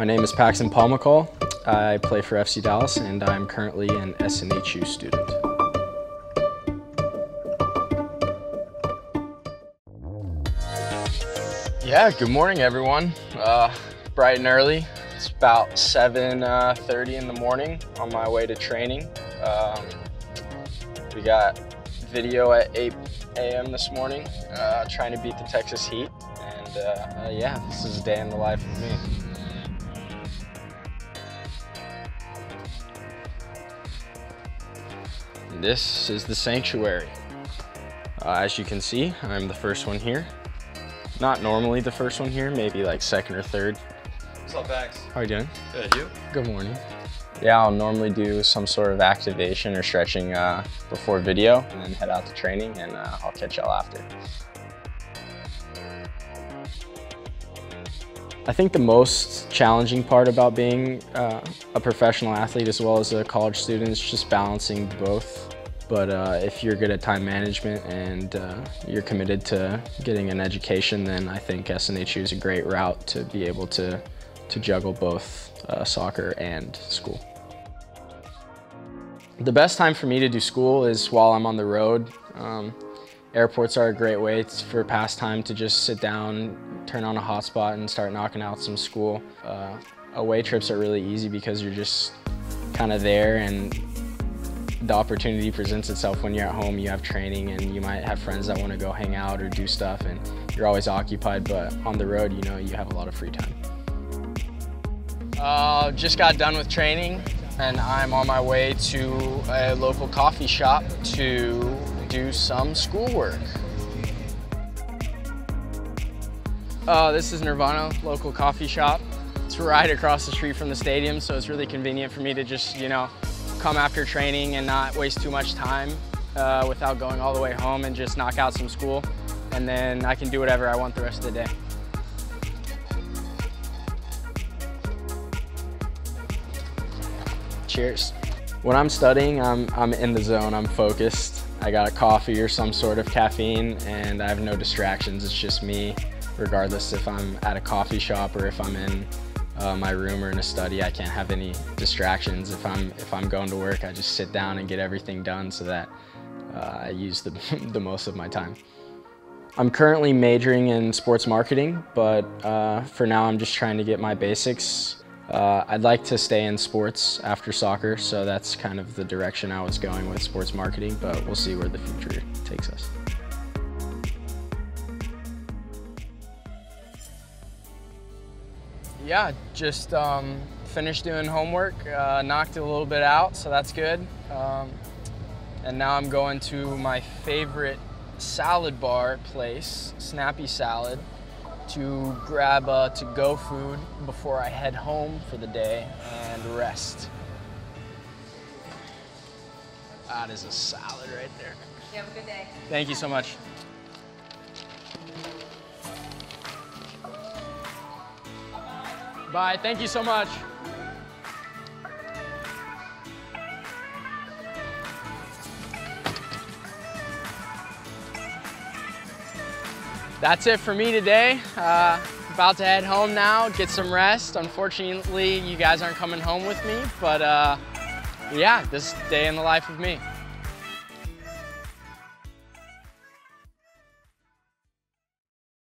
My name is Paxton Pomykal. I play for FC Dallas and I'm currently an SNHU student. Yeah, good morning everyone. Uh, bright and early. It's about 7.30 uh, in the morning on my way to training. Um, we got video at 8 a.m. this morning, uh, trying to beat the Texas Heat. And uh, uh, yeah, this is a day in the life of me. This is the sanctuary. Uh, as you can see, I'm the first one here. Not normally the first one here, maybe like second or third. What's up, Max? How are you doing? Good, you? Good morning. Yeah, I'll normally do some sort of activation or stretching uh, before video and then head out to training and uh, I'll catch y'all after. I think the most challenging part about being uh, a professional athlete as well as a college student is just balancing both. But uh, if you're good at time management and uh, you're committed to getting an education, then I think SNHU is a great route to be able to, to juggle both uh, soccer and school. The best time for me to do school is while I'm on the road. Um, airports are a great way for pastime to just sit down, turn on a hotspot and start knocking out some school. Uh, away trips are really easy because you're just kind of there and the opportunity presents itself when you're at home, you have training and you might have friends that want to go hang out or do stuff and you're always occupied, but on the road, you know, you have a lot of free time. Uh, just got done with training and I'm on my way to a local coffee shop to do some schoolwork. Uh, this is Nirvana, local coffee shop. It's right across the street from the stadium, so it's really convenient for me to just, you know, come after training and not waste too much time uh, without going all the way home and just knock out some school. And then I can do whatever I want the rest of the day. Cheers. When I'm studying, I'm, I'm in the zone, I'm focused. I got a coffee or some sort of caffeine and I have no distractions. It's just me, regardless if I'm at a coffee shop or if I'm in uh, my room or in a study. I can't have any distractions. If I'm, if I'm going to work, I just sit down and get everything done so that uh, I use the, the most of my time. I'm currently majoring in sports marketing, but uh, for now I'm just trying to get my basics. Uh, I'd like to stay in sports after soccer, so that's kind of the direction I was going with sports marketing, but we'll see where the future takes us. Yeah, just um, finished doing homework, uh, knocked a little bit out, so that's good. Um, and now I'm going to my favorite salad bar place, Snappy Salad, to grab a to-go food before I head home for the day and rest. That is a salad right there. You have a good day. Thank you so much. Bye, thank you so much. That's it for me today. Uh, about to head home now, get some rest. Unfortunately, you guys aren't coming home with me, but uh, yeah, this day in the life of me.